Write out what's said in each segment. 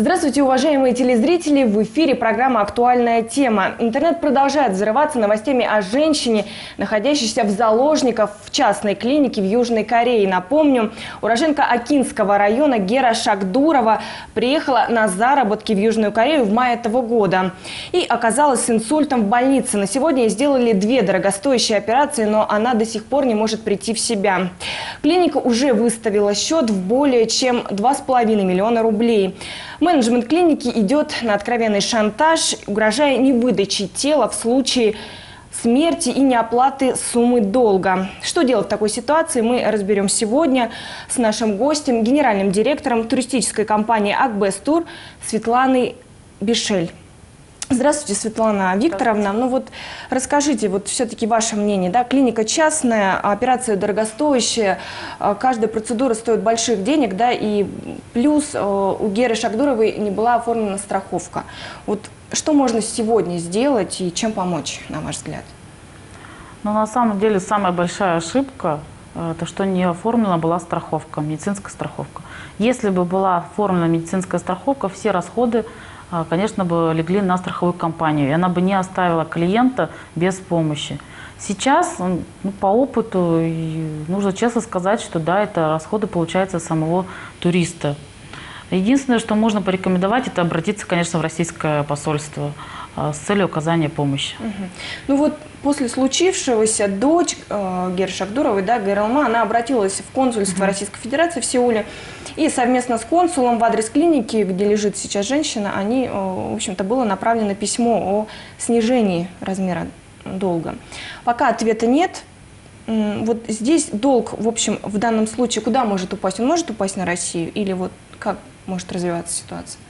Здравствуйте, уважаемые телезрители! В эфире программа «Актуальная тема». Интернет продолжает взрываться новостями о женщине, находящейся в заложниках в частной клинике в Южной Корее. Напомню, уроженка Акинского района Гера Шакдурова приехала на заработки в Южную Корею в мае этого года и оказалась с инсультом в больнице. На сегодня ей сделали две дорогостоящие операции, но она до сих пор не может прийти в себя. Клиника уже выставила счет в более чем 2,5 миллиона рублей. Менеджмент клиники идет на откровенный шантаж, угрожая невыдачей тела в случае смерти и неоплаты суммы долга. Что делать в такой ситуации, мы разберем сегодня с нашим гостем, генеральным директором туристической компании «Акбес Тур» Светланой Бишель. Здравствуйте, Светлана Викторовна. Ну вот расскажите, вот все-таки ваше мнение, да, клиника частная, операция дорогостоящая, а, каждая процедура стоит больших денег, да, и плюс э, у Геры Шагдуровой не была оформлена страховка. Вот что можно сегодня сделать и чем помочь, на ваш взгляд? Ну, на самом деле, самая большая ошибка э, – то, что не оформлена была страховка, медицинская страховка. Если бы была оформлена медицинская страховка, все расходы конечно, бы легли на страховую компанию, и она бы не оставила клиента без помощи. Сейчас, ну, по опыту, нужно честно сказать, что да, это расходы, получается, самого туриста. Единственное, что можно порекомендовать, это обратиться, конечно, в российское посольство а, с целью оказания помощи. Угу. Ну вот после случившегося дочь э, Геры да, Гэралма, она обратилась в консульство угу. Российской Федерации в Сеуле и совместно с консулом в адрес клиники, где лежит сейчас женщина, они, э, в общем-то, было направлено письмо о снижении размера долга. Пока ответа нет, вот здесь долг, в общем, в данном случае куда может упасть? Он может упасть на Россию или вот как может развиваться ситуация?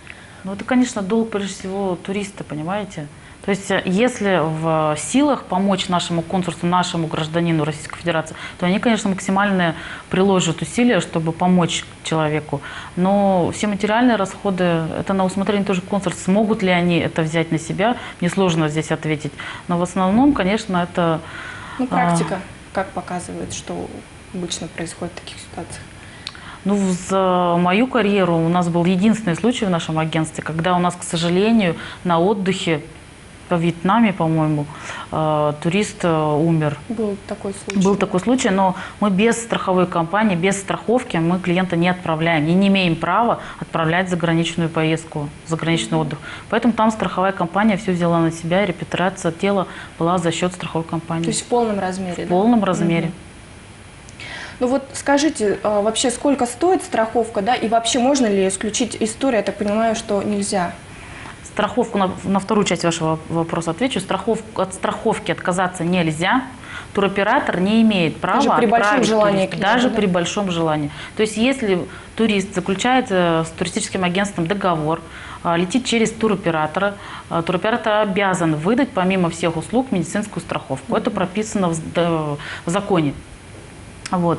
Ну, это, конечно, долг, прежде всего, туриста, понимаете? То есть, э, если в силах помочь нашему консульству, нашему гражданину Российской Федерации, то они, конечно, максимально приложат усилия, чтобы помочь человеку. Но все материальные расходы, это на усмотрение тоже консульств. Смогут ли они это взять на себя, мне сложно здесь ответить. Но в основном, конечно, это... Ну, практика а... как показывает, что обычно происходит в таких ситуациях? Ну, за мою карьеру у нас был единственный случай в нашем агентстве, когда у нас, к сожалению, на отдыхе по Вьетнаме, по-моему, э, турист э, умер. Был такой случай. Был такой случай, но мы без страховой компании, без страховки мы клиента не отправляем и не имеем права отправлять заграничную поездку, заграничный отдых. Поэтому там страховая компания все взяла на себя, и репатрация тела была за счет страховой компании. То есть в полном размере? В да? полном размере. Угу. Ну вот скажите, а, вообще сколько стоит страховка, да, и вообще можно ли исключить историю? Я так понимаю, что нельзя. Страховку, на, на вторую часть вашего вопроса отвечу. Страховку, от страховки отказаться нельзя. Туроператор не имеет права даже при большом желании турист, даже да? при большом желании. То есть если турист заключает э, с туристическим агентством договор, а, летит через туроператора, а, туроператор обязан выдать помимо всех услуг медицинскую страховку. Это прописано в, законе. Вот.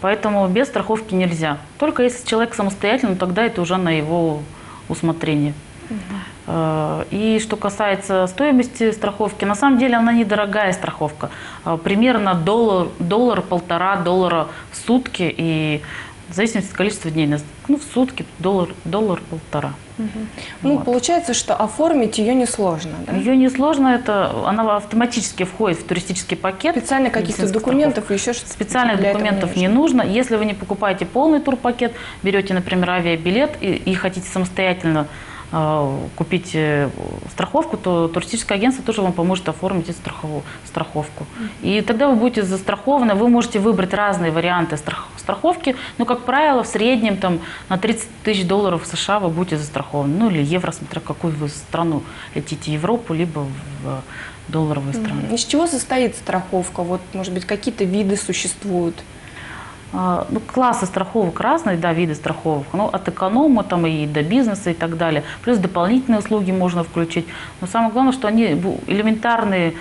Поэтому без страховки нельзя. Только если человек самостоятельный, тогда это уже на его усмотрение. Угу. И что касается стоимости страховки, на самом деле она недорогая страховка. А, примерно доллар, доллар полтора доллара в сутки. И в зависимости от количества дней. Ну, в сутки доллар, доллар полтора. Угу. Ну, вот. получается, что оформить ее несложно, да? Ее несложно, это, она автоматически входит в туристический пакет. Специально каких-то документов еще что-то Специальных документов не нужно. Если вы не покупаете полный турпакет, берете, например, авиабилет и, и хотите самостоятельно Э, купить э, страховку, то туристическое агентство тоже вам поможет оформить эту страховую, страховку. И тогда вы будете застрахованы, вы можете выбрать разные варианты страховки, но, как правило, в среднем там, на 30 тысяч долларов США вы будете застрахованы, ну или евро, смотря какую вы страну летите, Европу, либо в долларовые страны. Из чего состоит страховка? Вот, может быть, какие-то виды существуют? А, ну, классы страховок разные, да, виды страховок, ну, от эконома там и до бизнеса и так далее. Плюс дополнительные услуги можно включить. Но самое главное, что они элементарные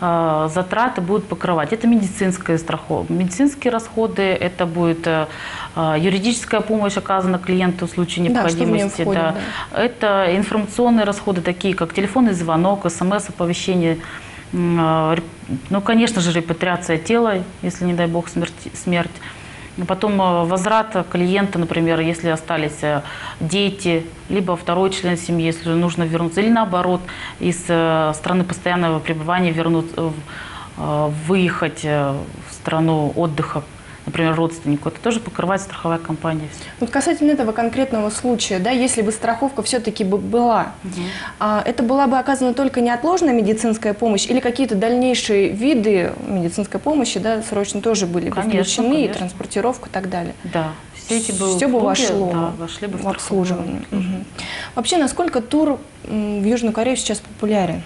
э, затраты будут покрывать. Это медицинская страховка, медицинские расходы, это будет э, юридическая помощь оказана клиенту в случае необходимости. Да, входит, да. Да. Это информационные расходы, такие как телефонный звонок, смс-оповещение, ну, конечно же, репатриация тела, если, не дай бог, смерть. смерть Потом э, возврат клиента, например, если остались э, дети, либо второй член семьи, если нужно вернуться, или наоборот, из э, страны постоянного пребывания вернуться, выехать в страну отдыха например, родственнику, это тоже покрывает страховая компания. Вот касательно этого конкретного случая, да, если бы страховка все-таки бы была, угу. а, это была бы оказана только неотложная медицинская помощь или какие-то дальнейшие виды медицинской помощи, да, срочно тоже были бы конечно, включены, конечно. и транспортировка и так далее? Да, все эти бы Все бы вошло да, вошли бы в, в обслуживание. Угу. Вообще, насколько тур в Южную Корею сейчас популярен?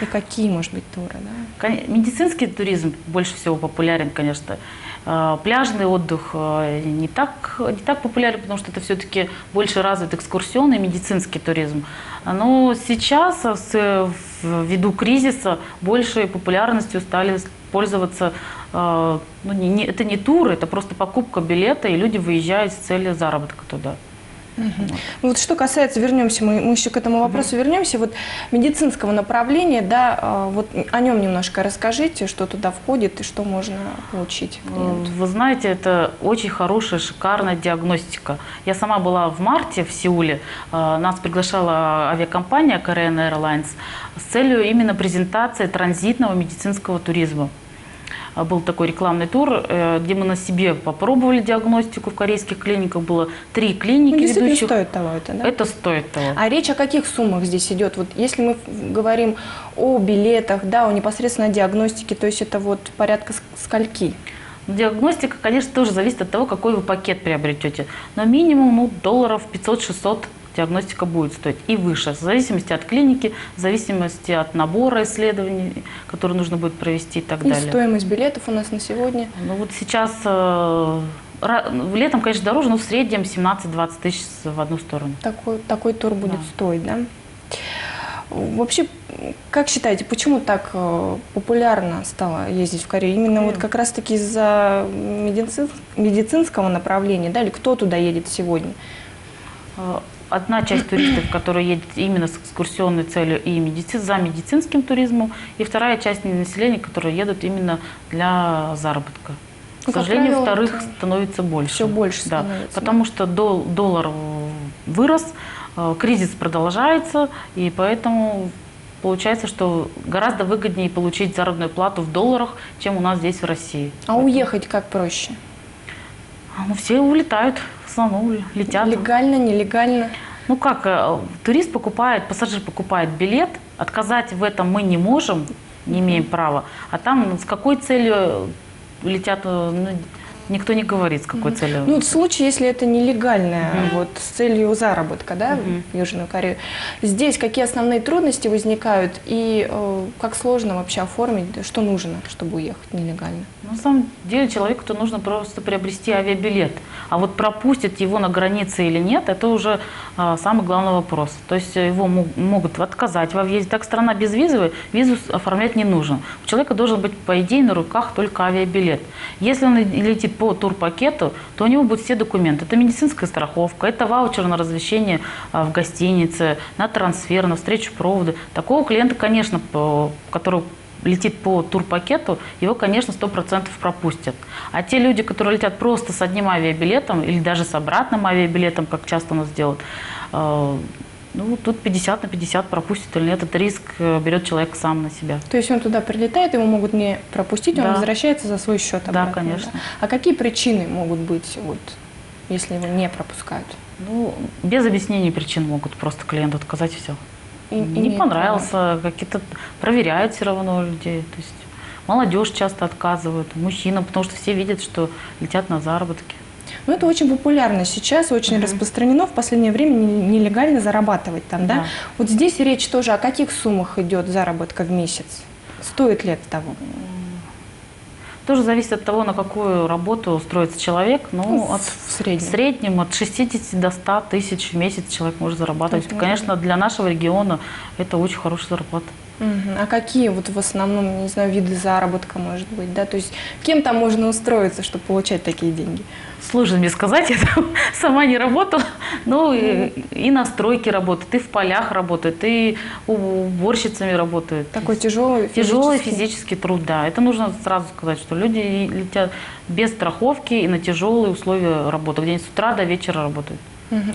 И какие, может быть, туры? Да? Медицинский туризм больше всего популярен, конечно. А, пляжный отдых а, не так, не так популярен, потому что это все-таки больше развит экскурсионный медицинский туризм. Но сейчас, ввиду кризиса, большей популярностью стали пользоваться, а, ну, не, это не туры, это просто покупка билета, и люди выезжают с целью заработка туда. Угу. Вот что касается, вернемся, мы, мы еще к этому вопросу угу. вернемся, вот медицинского направления, да, а, вот о нем немножко расскажите, что туда входит и что можно получить. Клиенту. Вы знаете, это очень хорошая, шикарная диагностика. Я сама была в марте в Сеуле, а, нас приглашала авиакомпания Korean Airlines с целью именно презентации транзитного медицинского туризма. А, был такой рекламный тур, э, где мы на себе попробовали диагностику в корейских клиниках. Было три клиники ну, ведущих. стоит того это, да? Это стоит того. А речь о каких суммах здесь идет? Вот если мы говорим о билетах, да, о непосредственно диагностике, то есть это вот порядка скольки? Диагностика, конечно, тоже зависит от того, какой вы пакет приобретете. Но минимум ну, долларов 500-600 диагностика будет стоить и выше, в зависимости от клиники, в зависимости от набора исследований, которые нужно будет провести и так и далее. стоимость билетов у нас на сегодня? Ну вот сейчас э, летом, конечно, дороже, но в среднем 17-20 тысяч в одну сторону. Такой, такой тур будет да. стоить, да? Вообще, как считаете, почему так э, популярно стало ездить в Корею? Именно вот как раз-таки из-за медицин, медицинского направления, да, или кто туда едет сегодня? Э, одна часть туристов, которая едет именно с экскурсионной целью и медици... за медицинским туризмом, и вторая часть населения, которые едут именно для заработка. К ну, сожалению, правило, вторых становится больше. Все больше да, становится. Потому что дол доллар вырос, э, кризис продолжается, и поэтому получается, что гораздо выгоднее получить заработную плату в долларах, чем у нас здесь в России. А поэтому... уехать как проще? Ну, все улетают основном летят. Легально, нелегально? Ну как, э, турист покупает, пассажир покупает билет, отказать в этом мы не можем, не имеем права. А там с какой целью летят, э, ну, Никто не говорит, с какой целью. Ну, в случае, если это нелегальное, угу. вот с целью заработка, да, угу. в Южную Корею. Здесь какие основные трудности возникают и э, как сложно вообще оформить, что нужно, чтобы уехать нелегально? На самом деле человеку-то нужно просто приобрести авиабилет. А вот пропустят его на границе или нет, это уже э, самый главный вопрос. То есть его могут отказать во въезде. Так страна безвизовая, визу оформлять не нужно. У человека должен быть, по идее, на руках только авиабилет. Если он летит по турпакету, то у него будут все документы. Это медицинская страховка, это ваучер на размещение а, в гостинице, на трансфер, на встречу провода. Такого клиента, конечно, который летит по турпакету, его, конечно, 100% пропустят. А те люди, которые летят просто с одним авиабилетом или даже с обратным авиабилетом, как часто у нас делают, а, ну, тут 50 на 50 пропустит или нет, этот риск э, берет человек сам на себя. То есть он туда прилетает, его могут не пропустить, да. он возвращается за свой счет обратно? Да, конечно. Да? А какие причины могут быть, вот, если его не пропускают? Ну, без объяснений причин могут просто клиенту отказать все. И, не понравился, какие-то проверяют все равно людей. То есть молодежь часто отказывают, мужчинам, потому что все видят, что летят на заработки. Но это очень популярно сейчас, очень угу. распространено в последнее время нелегально зарабатывать там, да? да? Вот здесь речь тоже о каких суммах идет заработка в месяц? Стоит ли это того? Тоже зависит от того, на какую работу устроится человек. Ну, ну от, в среднем. В среднем от 60 до 100 тысяч в месяц человек может зарабатывать. Конечно, для нашего региона это очень хорошая зарплата. А какие вот в основном, не знаю, виды заработка может быть, да? То есть кем там можно устроиться, чтобы получать такие деньги? Сложно мне сказать, я там сама не работала. Ну, и, и на стройке работают, и в полях работают, и уборщицами работают. Такой тяжелый Тяжелый физический- физический труд, да. Это нужно сразу сказать, что люди летят без страховки и на тяжелые условия работы, где они с утра до вечера работают.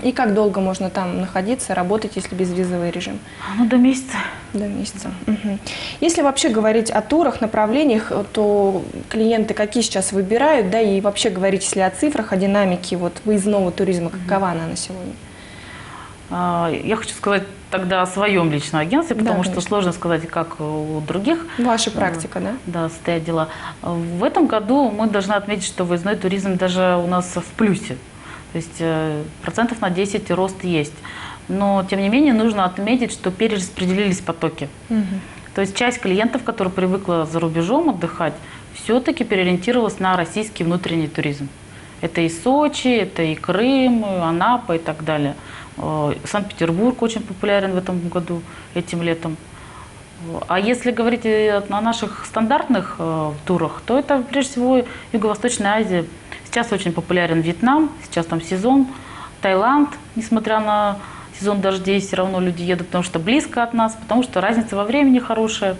И как долго можно там находиться, работать, если безвизовый режим? Ну, до месяца. До месяца. Мгм. Если вообще говорить о турах, направлениях, э, то клиенты какие сейчас выбирают, да, и вообще говорить, если о цифрах, о динамике вот выездного туризма, какова она на сегодня? А, Я хочу сказать тогда о своем личном агентстве, Да, потому что конечно. сложно сказать, как у других Ваша практика, да? да, стоят дела. В этом году мы должны отметить, что выездной туризм даже у нас в плюсе. То есть э, процентов на 10 рост есть. Но, тем не менее, нужно отметить, что перераспределились потоки. Мгм. То есть часть клиентов, которая привыкла за рубежом отдыхать, все-таки переориентировалась на российский внутренний туризм. Это и Сочи, это и Крым, и Анапа и так далее. Э, Санкт-Петербург очень популярен в этом году, этим летом. А если говорить э, о наших стандартных турах, то это прежде всего Юго-Восточная Азия. Сейчас очень популярен Вьетнам, сейчас там сезон. Таиланд, несмотря на сезон дождей, все равно люди едут, потому что близко от нас, потому что разница во времени хорошая,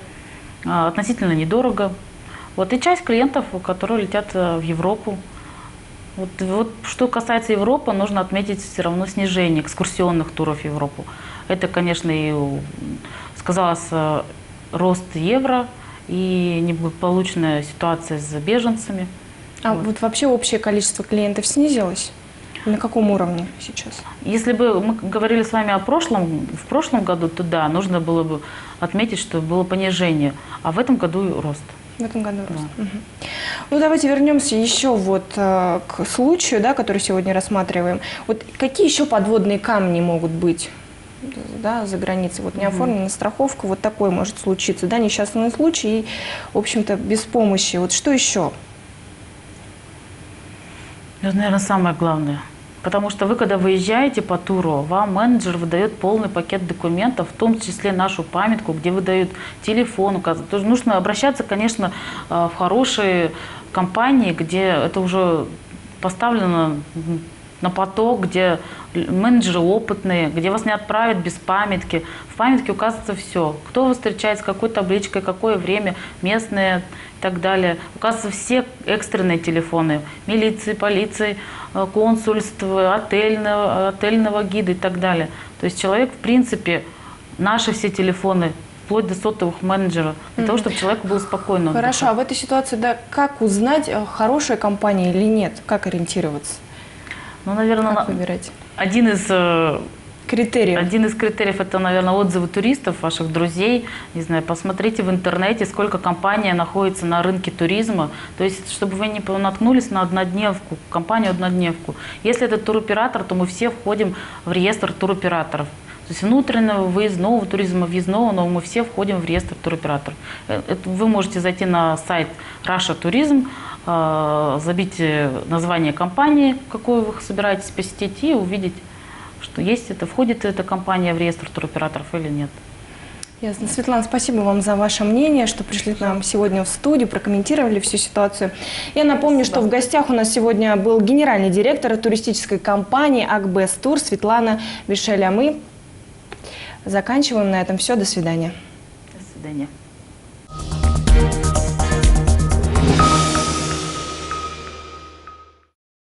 а, относительно недорого. Вот и часть клиентов, которые летят э, в Европу. Вот, вот что касается Европы, нужно отметить все равно снижение экскурсионных туров в Европу. Это, конечно, и сказалось э, рост евро и неблагополучная ситуация с беженцами. А Вот. вот вообще общее количество клиентов снизилось? На каком уровне сейчас? Если бы мы говорили с вами о прошлом, в прошлом году, то да, нужно было бы отметить, что было понижение, а в этом году рост. В этом году рост. Мгм. Ну, давайте вернемся еще вот э, к случаю, да, который сегодня рассматриваем. Вот какие еще подводные камни могут быть? да, за границей, вот не оформлена страховка, вот такой может случиться, да, несчастный случай и, в общем-то, без помощи. Вот что еще? Это, наверное, самое главное. Потому что вы, когда выезжаете по туру, вам менеджер выдает полный пакет документов, в том числе нашу памятку, где выдают телефон. То есть нужно обращаться, конечно, э, в хорошие компании, где это уже поставлено на поток, где менеджеры опытные, где вас не отправят без памятки. В памятке указывается все. Кто вас встречает, с какой табличкой, какое время, местные и так далее. Указываются все экстренные телефоны милиции, полиции, э, консульства, отельного, отельного гида и так далее. То есть человек, в принципе, наши все телефоны, вплоть до сотовых менеджера, для того, чтобы человеку было спокойно. Хорошо, а в этой ситуации, да, как узнать, э, хорошая компания или нет? Как ориентироваться? Ну, наверное, Как выбирать? один из э, Критерии. Один из критериев это, наверное, отзывы туристов, ваших друзей. Не знаю, посмотрите в интернете, сколько компания находится на рынке туризма. То есть, чтобы вы не наткнулись на однодневку, компанию однодневку. Если это туроператор, то мы все входим в реестр туроператоров. То есть внутреннего, выездного туризма, въездного, но мы все входим в реестр туроператоров. Э, Вы можете зайти на сайт Russia Tourism, э, забить э, название компании, какую вы собираетесь посетить, и увидеть, что есть это, входит эта компания в реестр туроператоров или нет. Ясно. Светлана, спасибо вам за ваше мнение, что пришли к нам сегодня в студию, прокомментировали всю ситуацию. Я напомню, что в гостях у нас сегодня был генеральный директор туристической компании «Акбес Тур» Светлана Вишель. А мы заканчиваем на этом все. До свидания. До свидания.